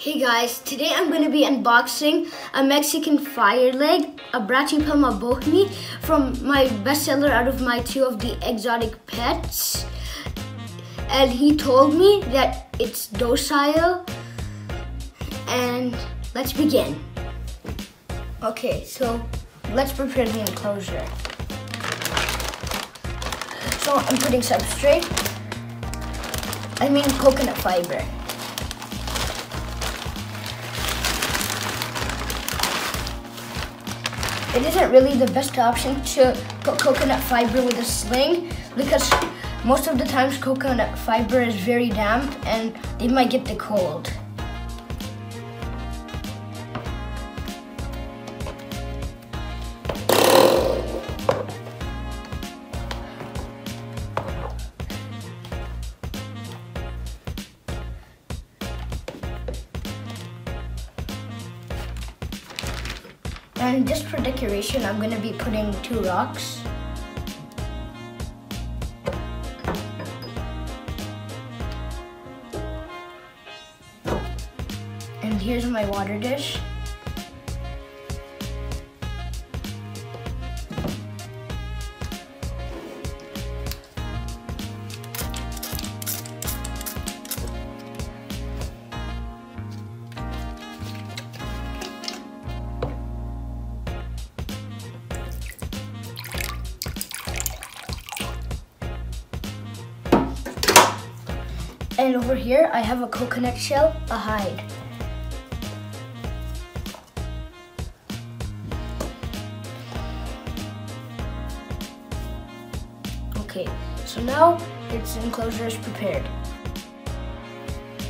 Hey guys, today I'm going to be unboxing a Mexican fire leg, a Brachypelma boehmei from my bestseller out of my two of the exotic pets. And he told me that it's docile. And let's begin. Okay, so let's prepare the enclosure. So I'm putting substrate. I mean coconut fiber. It isn't really the best option to put coconut fiber with a sling because most of the times coconut fiber is very damp and they might get the cold. And just for decoration, I'm gonna be putting two rocks. And here's my water dish. And over here, I have a coconut shell, a hide. Okay, so now its enclosure is prepared.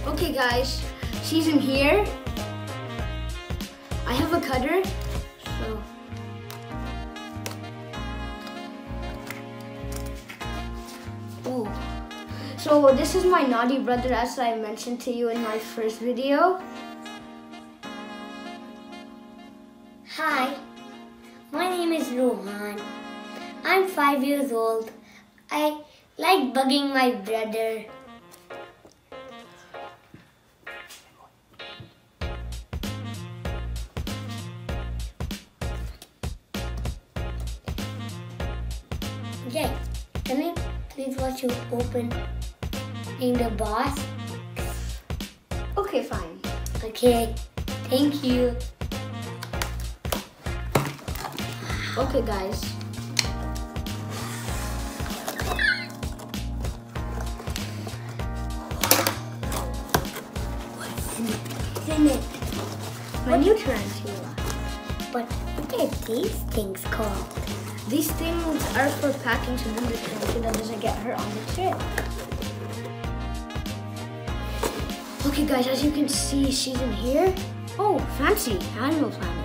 Okay guys, she's in here. I have a cutter, So this is my naughty brother as I mentioned to you in my first video. Hi, my name is Rohan. I'm five years old. I like bugging my brother. Okay, can you please watch you open in the box? Okay, fine. Okay, thank you. Okay guys. What's in it? My new tarantula. But what are these things called? These things are for packing so then the tarantula doesn't get hurt on the trip. Okay guys, as you can see, she's in here. Oh, fancy Animal Planet.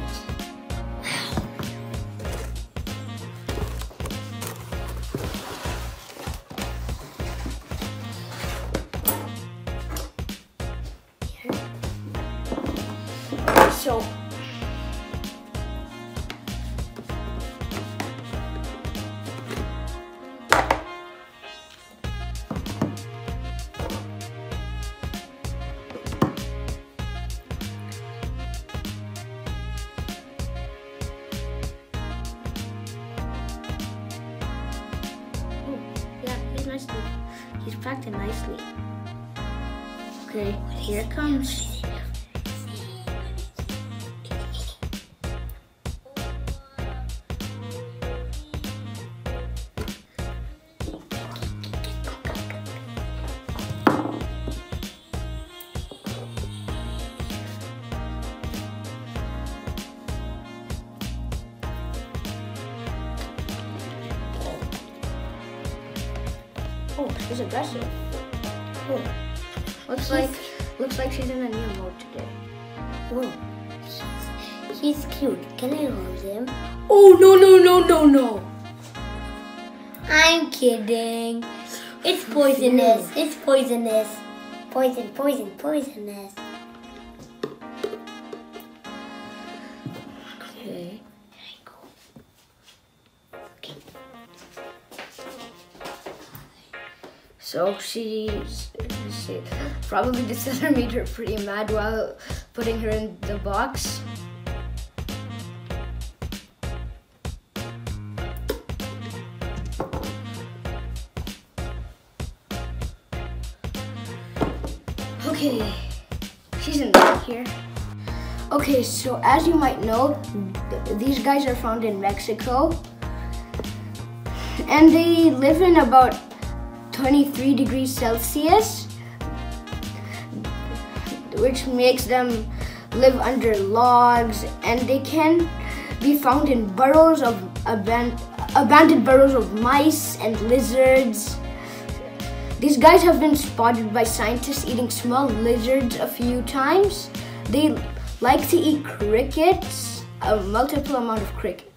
So nicely. Okay, here it comes. Looks like looks like she's in a new mode today. Whoa. He's cute. Can I hold him? Oh no no no no no! I'm kidding. It's poisonous. It's poisonous. Poison, poison, poisonous. So she's she, probably seller made her pretty mad while putting her in the box. Okay, she's in here. Okay, so as you might know, th- these guys are found in Mexico. And they live in about 23 degrees Celsius, which makes them live under logs, and they can be found in burrows of aban- abandoned burrows of mice and lizards. These guys have been spotted by scientists eating small lizards a few times. They like to eat crickets, a multiple amount of crickets.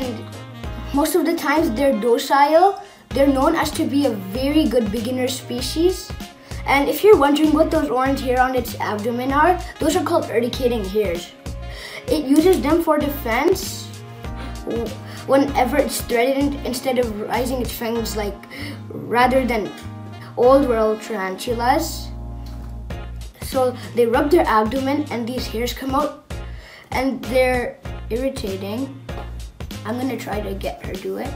And most of the times they're docile. They're known as to be a very good beginner species. And if you're wondering what those orange hair on its abdomen are, those are called urticating hairs. It uses them for defense whenever it's threatened instead of raising its fangs like rather than old world tarantulas. So they rub their abdomen and these hairs come out and they're irritating. I'm gonna try to get her do it.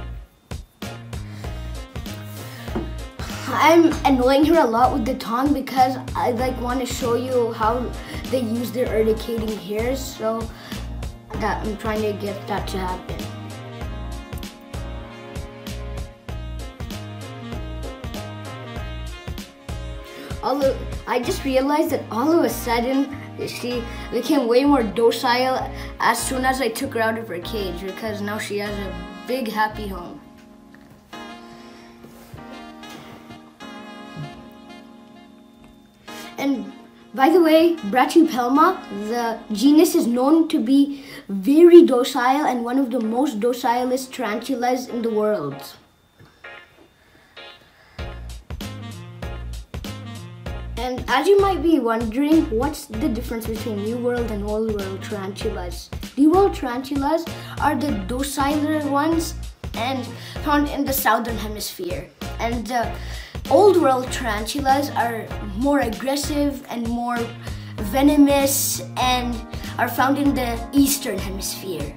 I'm annoying her a lot with the tongue because I like want to show you how they use their urticating hairs so that I'm trying to get that to happen. Of, I just realized that all of a sudden she became way more docile as soon as I took her out of her cage because now she has a big happy home. And by the way, Brachypelma, the genus is known to be very docile and one of the most docilest tarantulas in the world. And as you might be wondering, what's the difference between New World and Old World tarantulas? New World tarantulas are the dociler ones and found in the southern hemisphere. And the Old World tarantulas are more aggressive and more venomous and are found in the eastern hemisphere.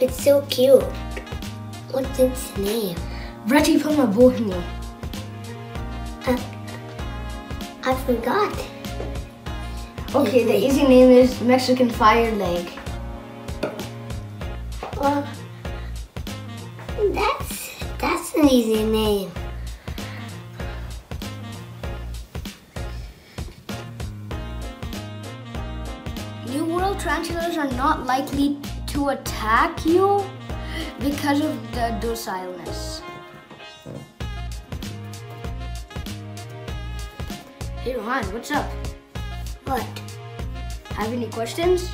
It's so cute. What's its name? Brachypelma boehmei. Uh, I forgot. Okay, the easy name is Mexican fire leg. Well, that's that's an easy name. New World tarantulas are not likely to attack you because of the docileness. Hey Rohan, what's up? What? Have any questions?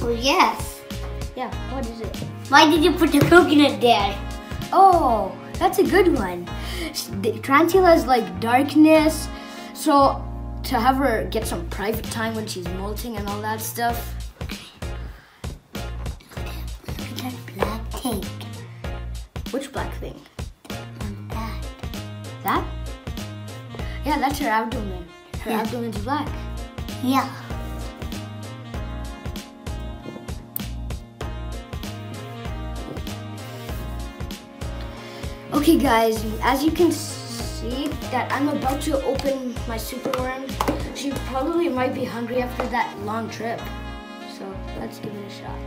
Oh yes. Yeah, what is it? Why did you put the coconut there? Oh, that's a good one. The is like darkness, so to have her get some private time when she's molting and all that stuff. Yeah, that's her abdomen. Her Yeah. abdomen's black. Yeah. Okay guys, as you can see that I'm about to open my super worm. She probably might be hungry after that long trip. So let's give it a shot.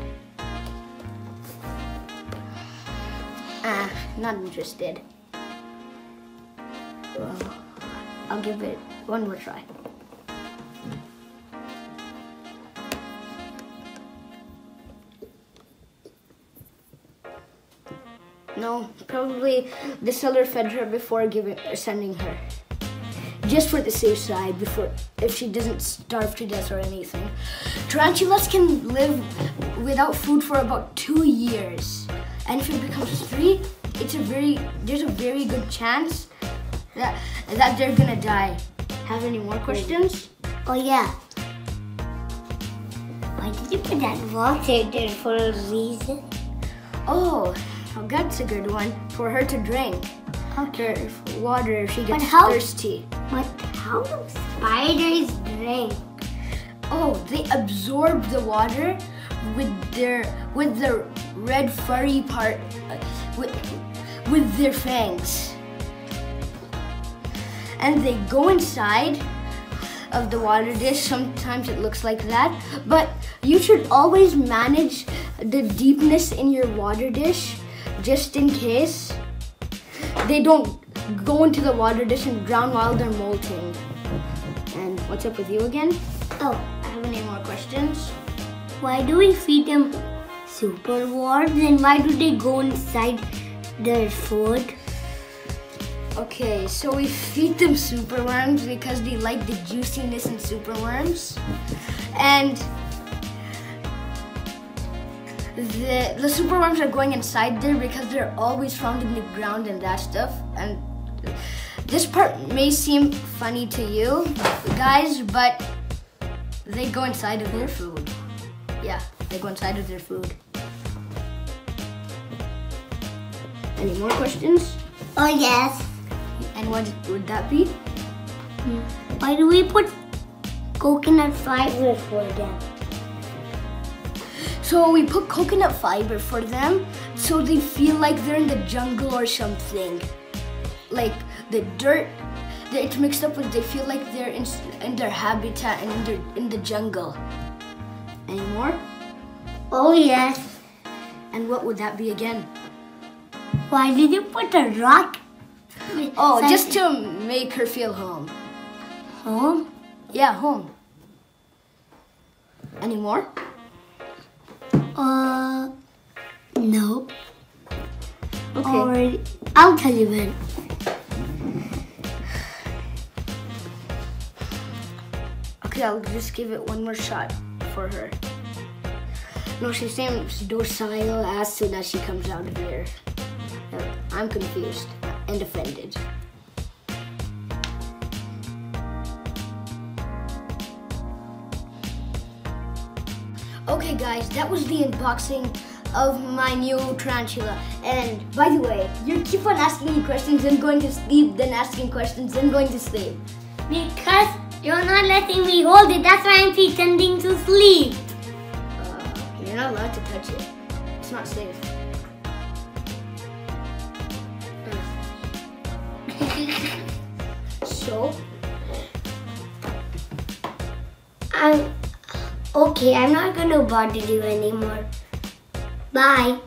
Ah, not interested. Well, I'll give it one more try. No, probably the seller fed her before giving sending her. just for the safe side before if she doesn't starve to death or anything. Tarantulas can live without food for about two years. And if it becomes three, it's a very there's a very good chance that that they're gonna die. Have any more questions? Oh yeah. Why did you put that water there for a reason? Oh, well, that's a good one for her to drink. Okay. Her water if she gets how- thirsty. But how do spiders drink? Oh, they absorb the water with their with their red furry part uh, with with their fangs. And they go inside of the water dish. Sometimes it looks like that, but you should always manage the deepness in your water dish just in case they don't go into the water dish and drown while they're molting. And what's up with you again? Oh, I Have any more questions? why do we feed them super worms and why do they go inside their food? Okay, so we feed them superworms because they like the juiciness in superworms. And the the superworms are going inside there because they're always found in the ground and that stuff. And this part may seem funny to you guys, but they go inside of their food. Yeah, they go inside of their food. Any more questions? Oh yes. And what would that be? Why do we put coconut fiber for them? So we put coconut fiber for them so they feel like they're in the jungle or something. Like the dirt that it's mixed up with, they feel like they're in, in their habitat and in, their, in the jungle. Any more? Oh yes. And what would that be again? Why did you put a rock? Oh, just to make her feel home. home. Yeah, home. Any more? Uh, no. Okay. Or I'll tell you when. Okay, I'll just give it one more shot for her. No, she seems docile as soon as she comes out of there. Uh, I'm confused and offended. Okay, guys, that was the unboxing of my new tarantula. And by the way, you keep on asking me questions and going to sleep, then asking questions, then going to sleep. Because you're not letting me hold it. That's why I'm pretending to sleep. Uh, you're not allowed to touch it. It's not safe. I'm okay. I'm not gonna bother you anymore. Bye.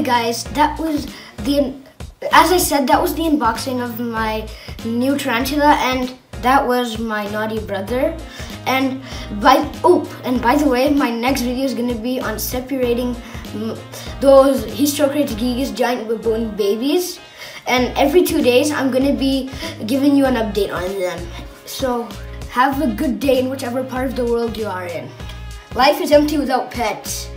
Okay, guys, that was the. As I said, that was the unboxing of my new tarantula, and that was my naughty brother. And by oh, and by the way, my next video is gonna be on separating those Hysterocrates giant baboon babies. And every two days, I'm gonna be giving you an update on them. So have a good day in whichever part of the world you are in. Life is empty without pets.